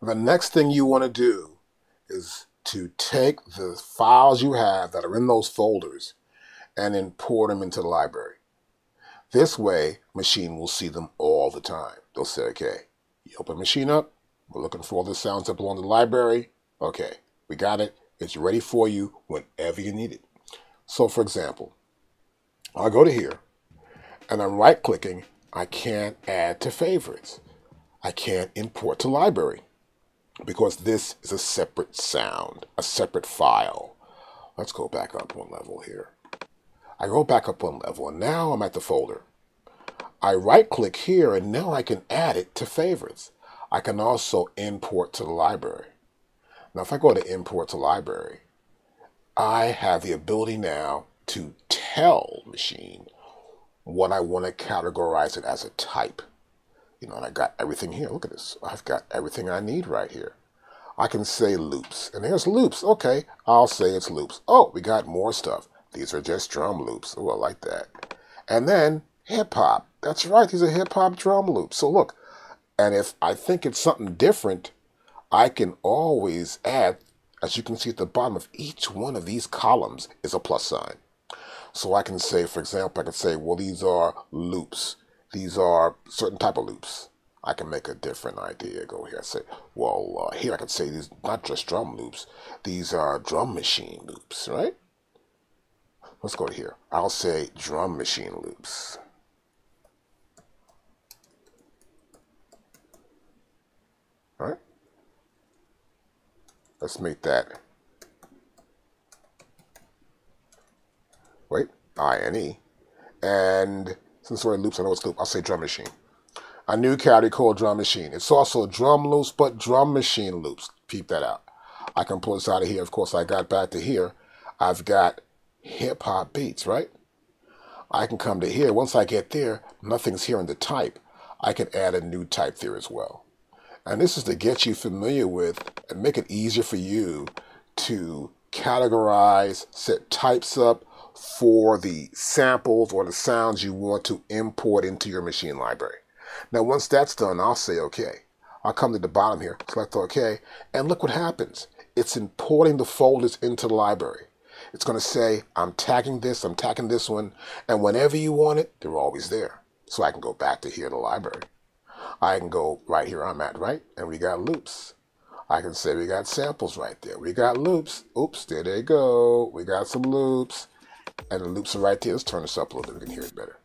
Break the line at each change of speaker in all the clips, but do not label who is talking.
The next thing you want to do is to take the files you have that are in those folders and import them into the library. This way, Maschine will see them all the time. They'll say, okay, you open Maschine up, we're looking for all the sounds that belong to the library. Okay, we got it. It's ready for you whenever you need it. So for example, I'll go to here and I'm right clicking. I can't add to favorites. I can't import to library because this is a separate sound, a separate file. Let's go back up one level here. I go back up one level and now I'm at the folder. I right click here and now I can add it to favorites. I can also import to the library. Now if I go to import to library, I have the ability now to tell Maschine what I want to categorize it as a type. You know, and I got everything here. Look at this. I've got everything I need right here. I can say loops. And there's loops. Okay, I'll say it's loops. Oh, we got more stuff. These are just drum loops. Oh, I like that. And then hip hop. That's right, these are hip hop drum loops. So look, and if I think it's something different, I can always add, as you can see at the bottom of each one of these columns is a plus sign. So I can say, for example, I can say, well, these are loops. These are certain type of loops. I can make a different idea. Go here. I say, well, uh, here I can say these not just drum loops. These are drum machine loops, right? Let's go to here. I'll say drum machine loops. All right? Let's make that. I-N-E. And E and since we're in loops, I know it's loop. I'll say drum machine. A new category called drum machine. It's also drum loops, but drum machine loops. Peep that out. I can pull this out of here. Of course, I got back to here. I've got hip hop beats, right? I can come to here. Once I get there, nothing's here in the type. I can add a new type there as well. And this is to get you familiar with and make it easier for you to categorize, set types up for the samples or the sounds you want to import into your Maschine library. Now, once that's done, I'll say OK. I'll come to the bottom here, select OK, and look what happens. It's importing the folders into the library. It's going to say, I'm tagging this, I'm tagging this one, and whenever you want it, they're always there. So I can go back to here, the library. I can go right here I'm at, right? And we got loops. I can say we got samples right there. We got loops. Oops, there they go. We got some loops. And the loops are right there. Let's turn this up a little bit. We can hear it better.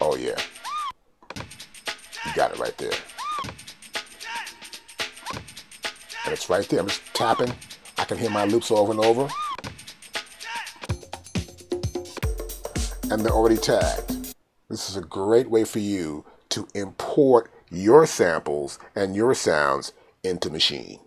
Oh, yeah. You got it right there. And it's right there. I'm just tapping. I can hear my loops over and over. And they're already tagged. This is a great way for you to import your samples and your sounds into Maschine.